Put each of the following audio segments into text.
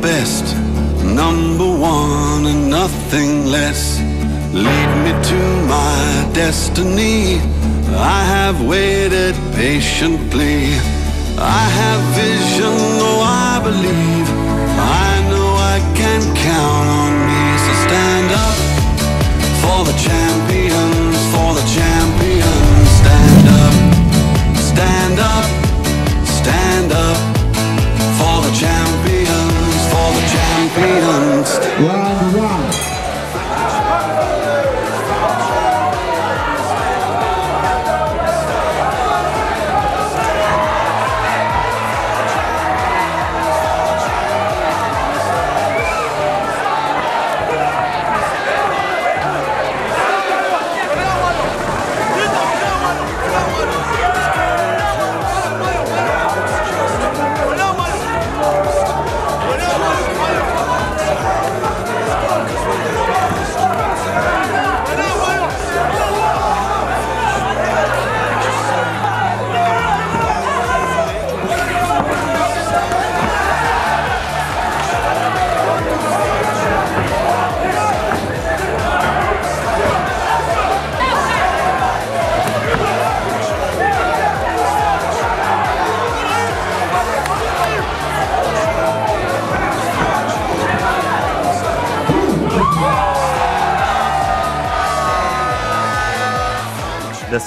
best, number one and nothing less. Lead me to my destiny. I have waited patiently. I have vision, oh I believe. I know I can count on me. So stand up for the champions,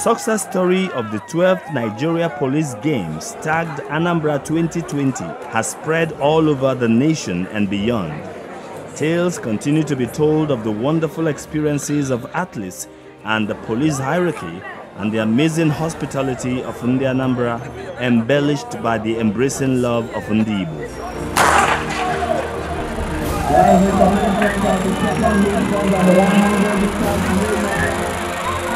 success story of the 12th Nigeria Police Games tagged Anambra 2020 has spread all over the nation and beyond. Tales continue to be told of the wonderful experiences of athletes and the police hierarchy and the amazing hospitality of Ndi Anambra embellished by the embracing love of Ndi.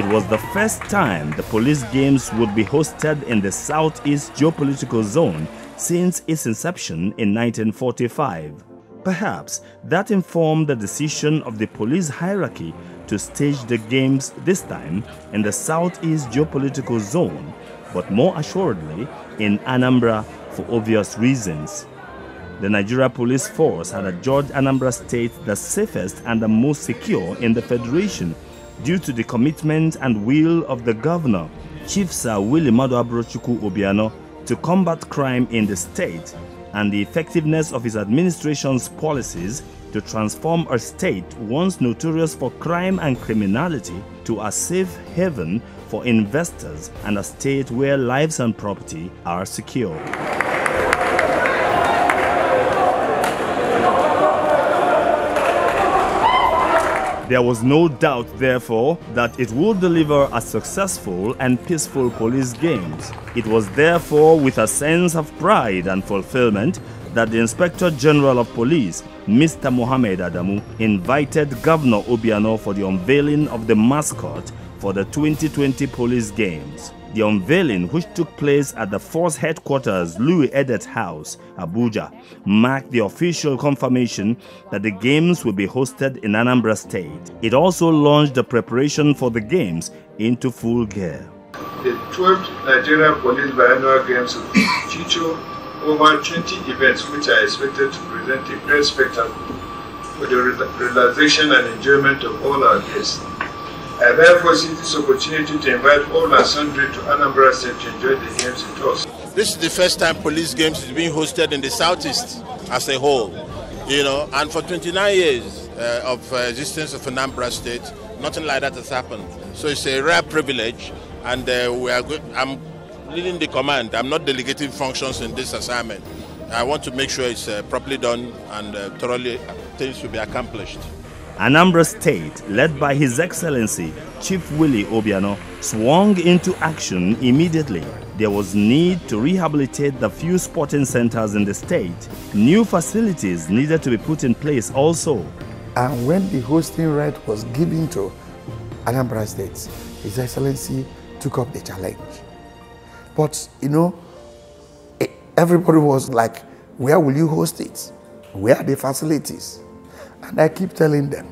It was the first time the police games would be hosted in the Southeast geopolitical zone since its inception in 1945. Perhaps that informed the decision of the police hierarchy to stage the games this time in the Southeast geopolitical zone, but more assuredly in Anambra for obvious reasons. The Nigeria Police Force had adjudged Anambra State the safest and the most secure in the Federation due to the commitment and will of the governor, Chief Sir Willie Abrochuku Obiano, to combat crime in the state and the effectiveness of his administration's policies to transform a state once notorious for crime and criminality to a safe haven for investors and a state where lives and property are secure. There was no doubt, therefore, that it would deliver a successful and peaceful police games. It was therefore with a sense of pride and fulfillment that the Inspector General of Police, Mr. Mohamed Adamu, invited Governor Obiano for the unveiling of the mascot for the 2020 police games. The unveiling, which took place at the force headquarters Louis Edet House, Abuja, marked the official confirmation that the games will be hosted in Anambra State. It also launched the preparation for the games into full gear. The 12th Nigeria Police Biannual Games will feature over 20 events which are expected to present a great spectacle for the relaxation and enjoyment of all our guests. I therefore see this opportunity to invite all and sundry to Anambra State to enjoy the games with us. This is the first time police games is being hosted in the southeast as a whole, you know, and for 29 years uh, of uh, existence of Anambra State, nothing like that has happened. So it's a rare privilege, and uh, we are good. I'm leading the command. I'm not delegating functions in this assignment. I want to make sure it's uh, properly done and uh, thoroughly things will be accomplished. Anambra State, led by His Excellency Chief Willie Obiano, swung into action immediately. There was need to rehabilitate the few sporting centers in the state. New facilities needed to be put in place also. And when the hosting right was given to Anambra State, His Excellency took up the challenge. But, you know, everybody was like, where will you host it? Where are the facilities? And I keep telling them,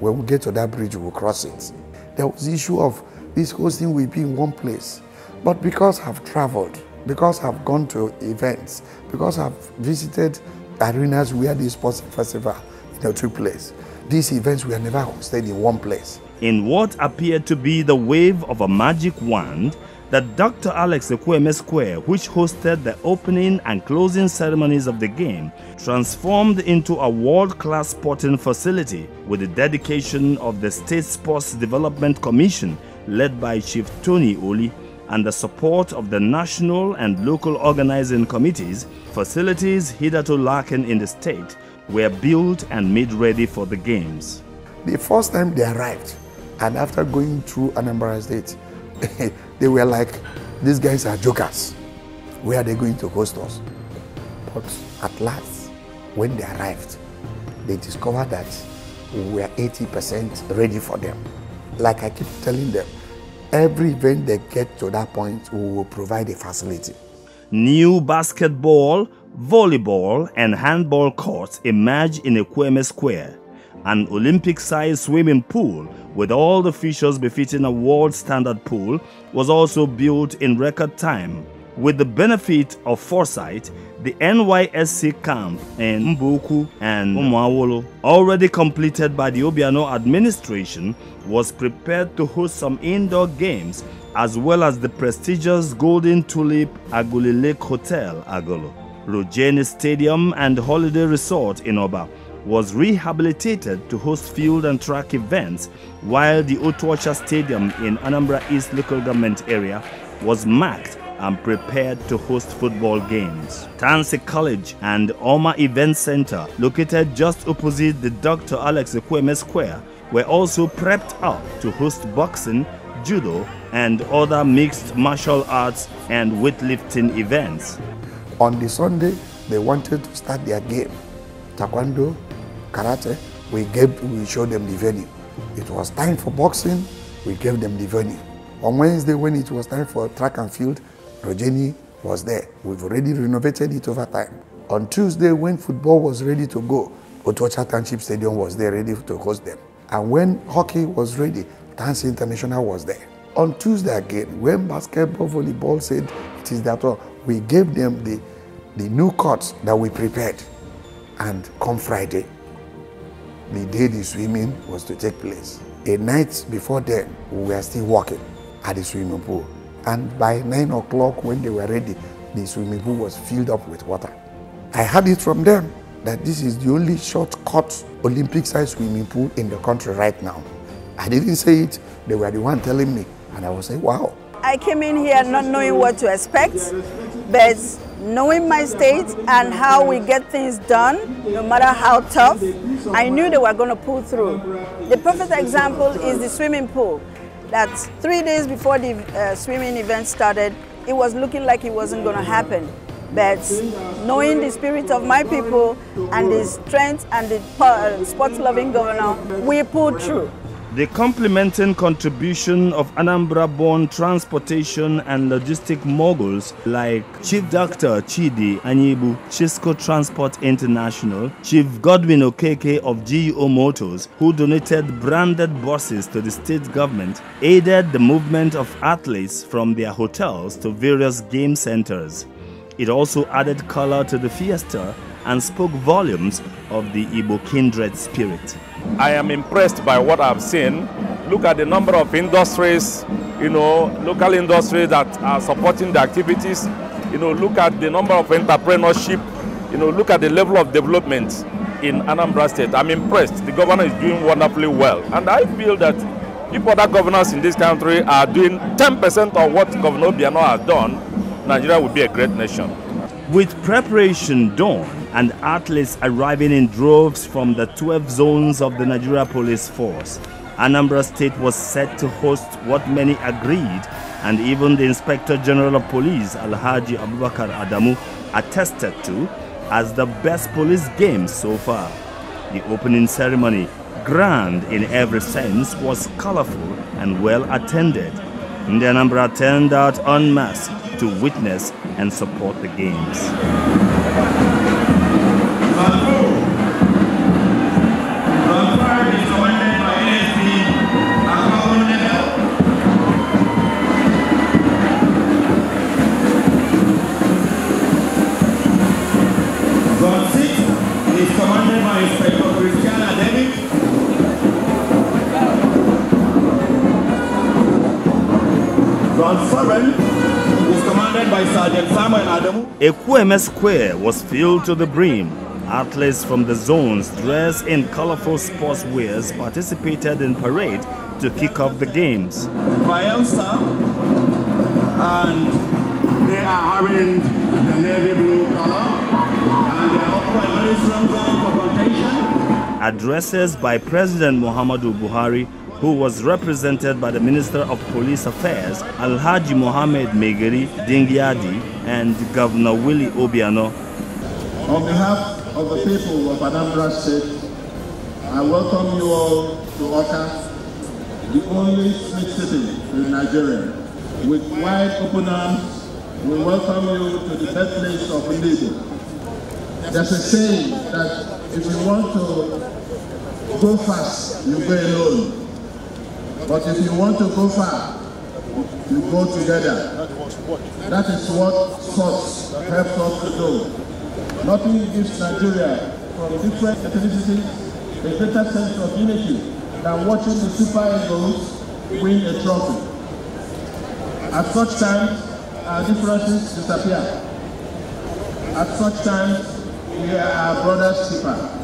when we get to that bridge, we'll cross it. There was the issue of this hosting will be in one place. But because I've traveled, because I've gone to events, because I've visited arenas where the sports festival you know, took place, these events were never hosted in one place. In what appeared to be the wave of a magic wand, that Dr. Alex Ekwueme Square, which hosted the opening and closing ceremonies of the game, transformed into a world-class sporting facility with the dedication of the State Sports Development Commission led by Chief Tony Oli and the support of the national and local organizing committees, facilities hitherto lacking in the state were built and made ready for the games. The first time they arrived, and after going through Anambra State, they were like, these guys are jokers. Where are they going to host us? But at last, when they arrived, they discovered that we were 80% ready for them. Like I keep telling them, every event they get to that point, we will provide a facility. New basketball, volleyball, and handball courts emerge in Ekwueme Square. An Olympic-sized swimming pool with all the features befitting a world standard pool was also built in record time. With the benefit of foresight, the NYSC camp in Mbaukwu and Umuawulu, already completed by the Obiano administration, was prepared to host some indoor games as well as the prestigious Golden Tulip Agulu Lake Hotel, Agulu. Rojenny Stadium and Holiday Resort in Oba was rehabilitated to host field and track events, while the Otuocha Stadium in Anambra East local government area was marked and prepared to host football games. Tansi College and Oma Event Center, located just opposite the Dr. Alex Ekwueme Square, were also prepped up to host boxing, judo, and other mixed martial arts and weightlifting events. On the Sunday, they wanted to start their game. Taekwondo, karate, we gave, we showed them the venue. It was time for boxing, we gave them the venue. On Wednesday, when it was time for track and field, Rojenny was there. We've already renovated it over time. On Tuesday, when football was ready to go, Otuocha Township Stadium was there ready to host them. And when hockey was ready, Tansi International was there. On Tuesday again, when basketball, volleyball said it is that all, we gave them the, the new courts that we prepared. And come Friday, the day the swimming was to take place. A night before then, we were still working at the swimming pool. And by 9 o'clock, when they were ready, the swimming pool was filled up with water. I heard it from them that this is the only short-cut Olympic-sized swimming pool in the country right now. I didn't say it, they were the one telling me, and I was saying, wow. I came in here not knowing what to expect, but knowing my state and how we get things done, no matter how tough, I knew they were going to pull through. The perfect example is the swimming pool. That three days before the uh, swimming event started, it was looking like it wasn't going to happen. But knowing the spirit of my people and the strength and the uh, sports-loving governor, we pulled through. The complementing contribution of Anambra-born transportation and logistic moguls like Chief Dr. Chidi Anyaegbu, Chisco Transport International, Chief Godwin Okeke of GEO Motors, who donated branded buses to the state government, aided the movement of athletes from their hotels to various game centers. It also added color to the fiesta and spoke volumes of the Igbo kindred spirit. I am impressed by what I've seen. Look at the number of industries, you know, local industries that are supporting the activities. You know, look at the number of entrepreneurship. You know, look at the level of development in Anambra State. I'm impressed. The governor is doing wonderfully well. And I feel that if other governors in this country are doing 10% of what Governor Biano has done, Nigeria will be a great nation. With preparation done, and athletes arriving in droves from the 12 zones of the Nigeria Police Force. Anambra State was set to host what many agreed, and even the Inspector General of Police, Alhaji Abubakar Adamu, attested to as the best police game so far. The opening ceremony, grand in every sense, was colorful and well attended. The Anambra turned out en masse to witness and support the games. Ekwueme Square was filled to the brim. Athletes from the zones dressed in colorful sports wears participated in parade to kick off the games. Bayelsa, and they are having the navy blue color, and they are very strong confrontation. Addresses by President Muhammadu Buhari who was represented by the Minister of Police Affairs, Alhaji Mohamed Maigari Dingyadi, and Governor Willie Obiano. On behalf of the people of Anambra State, I welcome you all to Awka, the only sweet city in Nigeria. With wide open arms, we welcome you to the birthplace of Ndigbo. There's a saying that if you want to go fast, you go alone. But if you want to go far, you go together. That is what sports helps us to do. Nothing gives Nigeria from different ethnicities a greater sense of unity than watching the Super Eagles win a trophy. At such times, our differences disappear. At such times, we are our brother's keeper.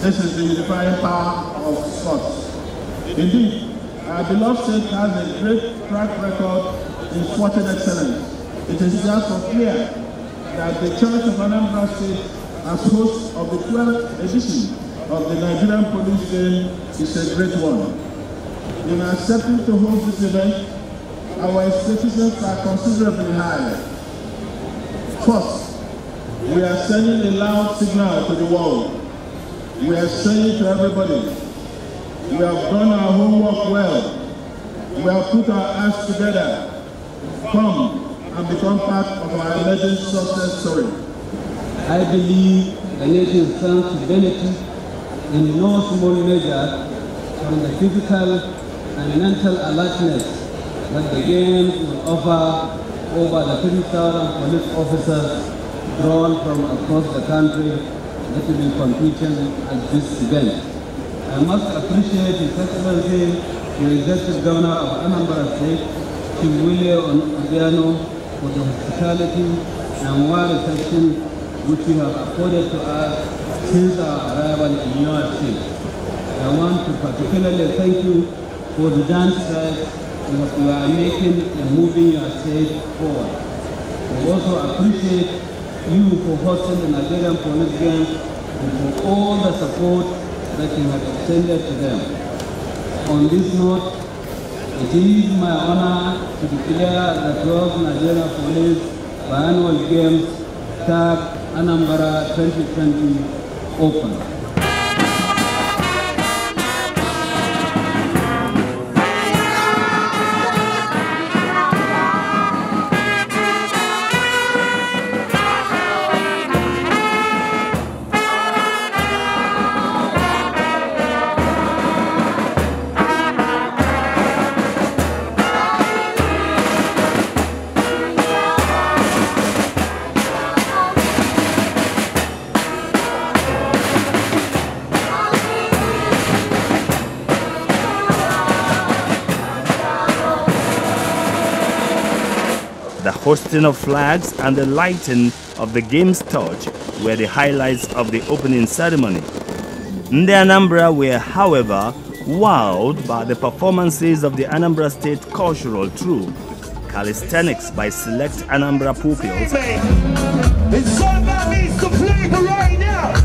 This is the unifying power of sports. Indeed, our beloved state has a great track record in sporting excellence. It is therefore clear that the Church of Anambra State, as host of the 12th edition of the Nigerian Police Game, is a great one. In accepting to host this event, our expectations are considerably high. First, we are sending a loud signal to the world. We are saying to everybody we have done our homework well. We have put our hands together. Come and become part of our legend success story. I believe the nation stands to benefit in no small measure from the physical and mental alertness that the games will offer over the 3,000 police officers drawn from across the country that will be competing at this event. I must appreciate His Excellency, the Executive Governor of Anambra State, William Obiano, for the hospitality and warm reception which you have afforded to us since our arrival in your state. I want to particularly thank you for the dance that you are making and moving your state forward. We also appreciate you for hosting the Nigerian Police Games and for all the support that you have extended to them. On this note, it is my honor to declare the 12th Nigeria Police Biannual Games TAG Anambra 2020 open. Hosting of flags and the lighting of the game's torch were the highlights of the opening ceremony. The Anambra were, however, wowed by the performances of the Anambra State Cultural Troupe. calisthenics by select Anambra pupils, me supreme right now.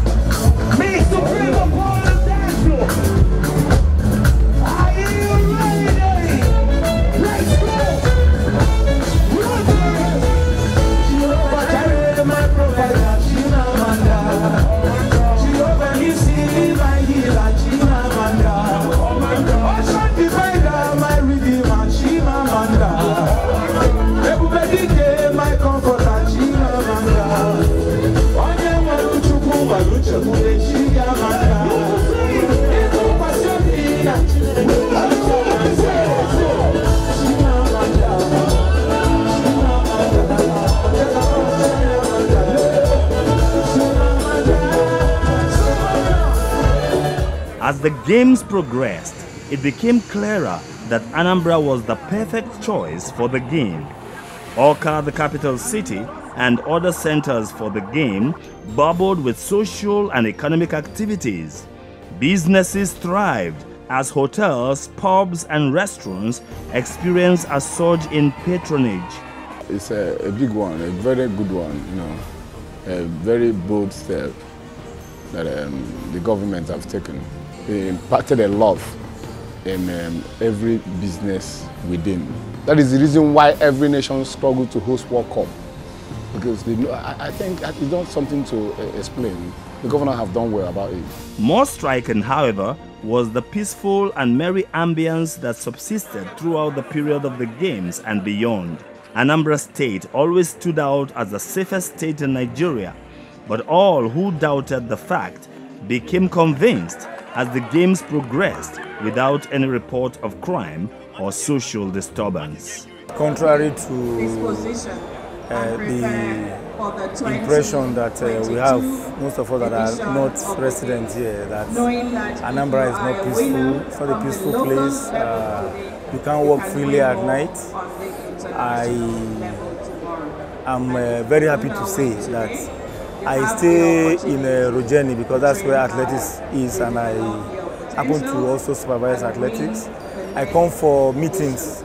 The games progressed, it became clearer that Anambra was the perfect choice for the game. Awka, the capital city, and other centers for the game bubbled with social and economic activities. Businesses thrived as hotels, pubs, and restaurants experienced a surge in patronage. It's a, a big one, a very good one, you know, a very bold step that um, the government have taken. Impacted a lot in um, every business within. That is the reason why every nation struggled to host World Cup. Because they know, I, I think it's not something to uh, explain. The governor have done well about it. More striking, however, was the peaceful and merry ambience that subsisted throughout the period of the Games and beyond. Anambra State always stood out as the safest state in Nigeria, but all who doubted the fact became convinced as the Games progressed without any report of crime or social disturbance. Contrary to uh, the impression that uh, we have, most of us that are not residents here, that Anambra is not peaceful, it's not a peaceful place. Uh, you can't walk freely at night. I am uh, very happy to say that I stay in uh, Rogeni because that's where athletics is and I happen to also supervise athletics. I come for meetings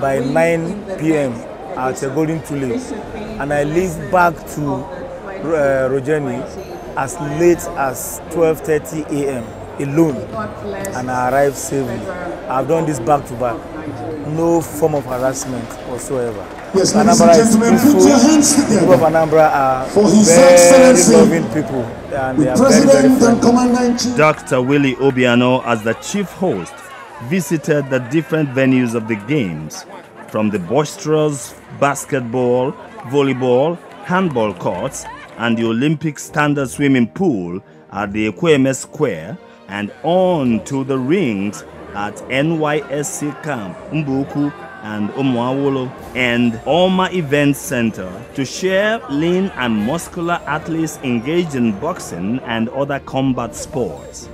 by 9 p.m. at uh, Golden Tulip and I leave back to uh, Rogeni as late as 12.30 a.m. alone and I arrive safely. I've done this back to back. No form of harassment whatsoever. Yes, ladies Anambra and is gentlemen, peaceful. put your hands People together of Anambra are for His very Excellency, loving people and they the are very, very President and Commander-in-Chief. Dr. Willie Obiano, as the chief host, visited the different venues of the games, from the boisterous basketball, volleyball, handball courts, and the Olympic standard swimming pool at the Ekwueme Square, and on to the rings at NYSC Camp, Mbaukwu, and Umuawulu, and Oma Event Center to share lean and muscular athletes engaged in boxing and other combat sports.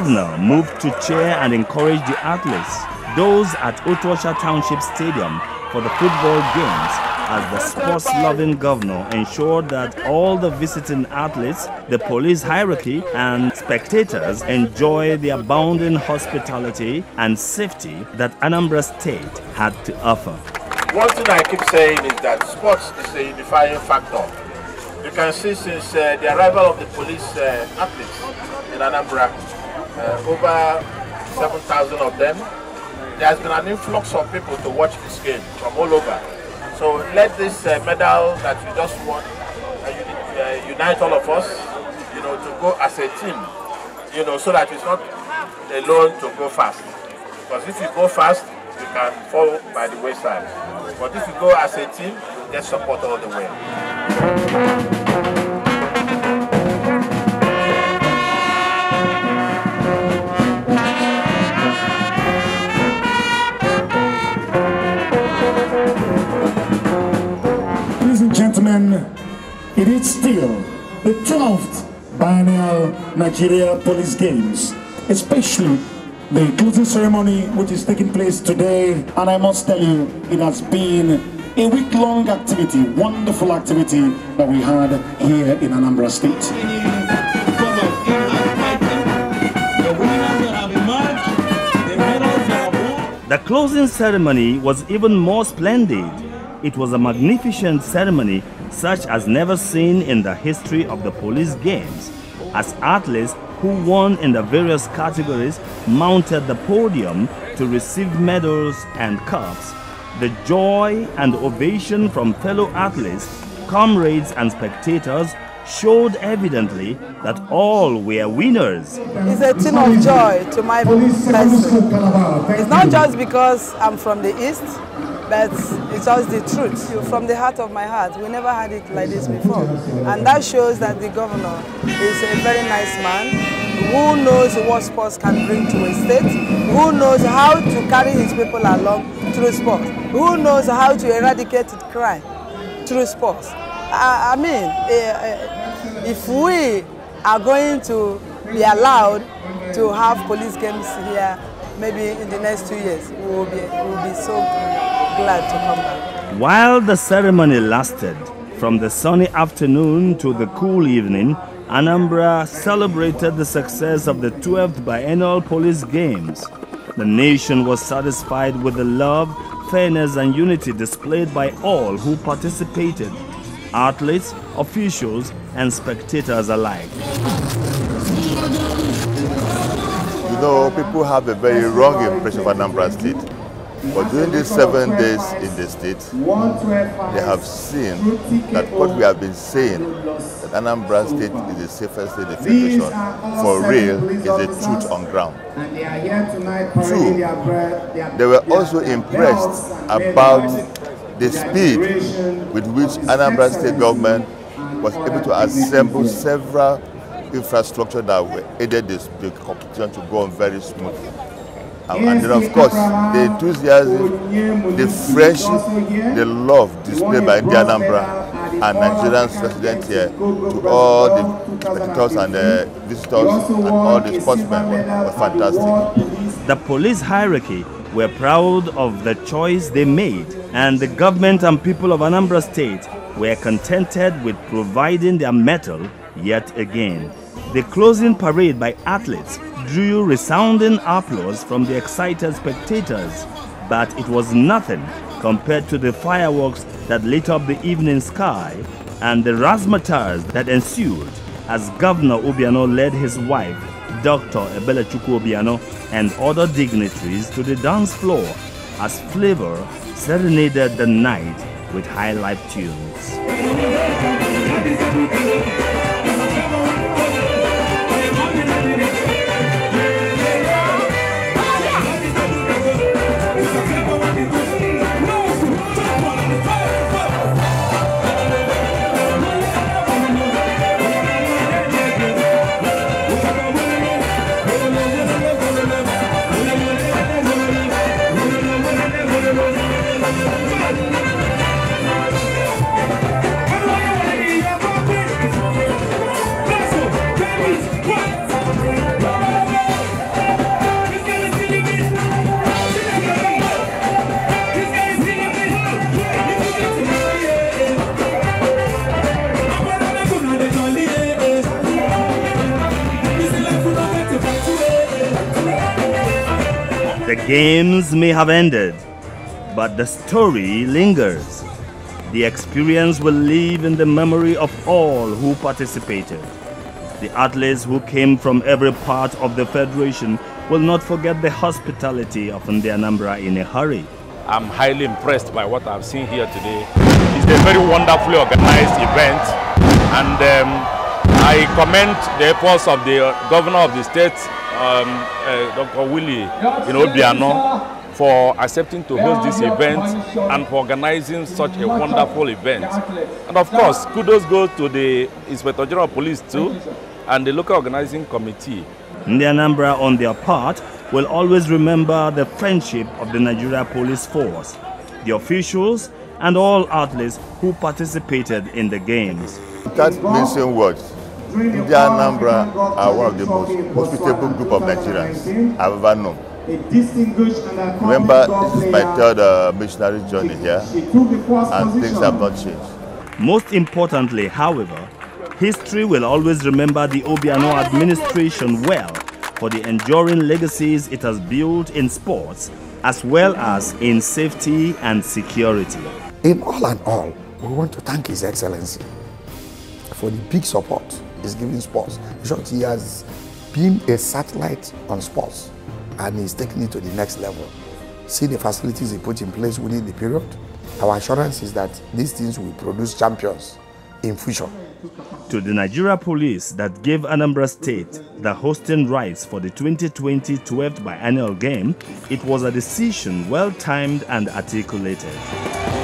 Governor moved to cheer and encourage the athletes, those at Otuocha Township Stadium for the football games as the sports-loving governor ensured that all the visiting athletes, the police hierarchy and spectators enjoy the abounding hospitality and safety that Anambra State had to offer. One thing I keep saying is that sports is a unifying factor. You can see since uh, the arrival of the police uh, athletes in Anambra, uh, over 7,000 of them, there has been an influx of people to watch this game from all over. So let this uh, medal that you just won uh, unite, uh, all of us, you know, to go as a team, you know, so that it's not alone to go fast. Because if you go fast, you can fall by the wayside. But if you go as a team, you get support all the way. It is still the 12th biennial Nigeria Police Games, especially the closing ceremony which is taking place today. And I must tell you, it has been a week-long activity, wonderful activity that we had here in Anambra State. The closing ceremony was even more splendid. It was a magnificent ceremony such as never seen in the history of the police games, as athletes who won in the various categories mounted the podium to receive medals and cups. The joy and ovation from fellow athletes, comrades and spectators showed evidently that all were winners. It's a thing of joy to my person. It's not just because I'm from the East, but it's just the truth. From the heart of my heart, we never had it like this before. And that shows that the governor is a very nice man who knows what sports can bring to a state, who knows how to carry his people along through sport, who knows how to eradicate crime through sports. I, I mean, uh, if we are going to be allowed to have police games here, maybe in the next two years, we will be, we will be so glad to come back. While the ceremony lasted, from the sunny afternoon to the cool evening, Anambra celebrated the success of the 12th biennial police games. The nation was satisfied with the love, fairness and unity displayed by all who participated, athletes, officials and spectators alike. You know, people have a very wrong impression of Anambra State. But during these seven days in the state, they have seen that what we have been saying, that Anambra State is the safest state in the Federation, for real, is the truth on ground. Two, they were also impressed about the speed with which Anambra State government was able to assemble several infrastructure that were aided this, the competition to go on very smoothly. And, then, of course, the enthusiasm, the friendship, the love displayed by the Anambra and Nigerian residents here to all the spectators and the visitors and all the sportsmen were, fantastic. The police hierarchy were proud of the choice they made, and the government and people of Anambra State were contented with providing their mettle yet again. The closing parade by athletes drew resounding applause from the excited spectators, but it was nothing compared to the fireworks that lit up the evening sky and the razzmatazz that ensued as Governor Obiano led his wife, Dr. Ebelechukwu Obiano, and other dignitaries to the dance floor as Flavour serenaded the night with high life tunes. The games may have ended, but the story lingers. The experience will live in the memory of all who participated. The athletes who came from every part of the federation will not forget the hospitality of the Anambra in a hurry. I'm highly impressed by what I've seen here today. It's a very wonderfully organized event and um, I commend the efforts of the governor of the state, um, uh, Dr. Willie you know, Biano, for accepting to host this event and for organizing such a wonderful event. And of course, kudos go to the Inspector General of Police too and the local organizing committee. The Anambra, on their part, will always remember the friendship of the Nigeria Police Force, the officials, and all athletes who participated in the games. Without missing words, the Anambra are one of the most hospitable group of Nigerians I've ever known. Remember, this is my third uh, missionary journey here, and things have not changed. Most importantly, however, history will always remember the Obiano administration well for the enduring legacies it has built in sports as well as in safety and security. In all and all, we want to thank His Excellency for the big support he's giving sports. In short, he has been a satellite on sports and he's taking it to the next level. See the facilities he put in place within the period. Our assurance is that these things will produce champions in future. To the Nigeria police that gave Anambra State the hosting rights for the 2020 12th biennial game, it was a decision well timed and articulated.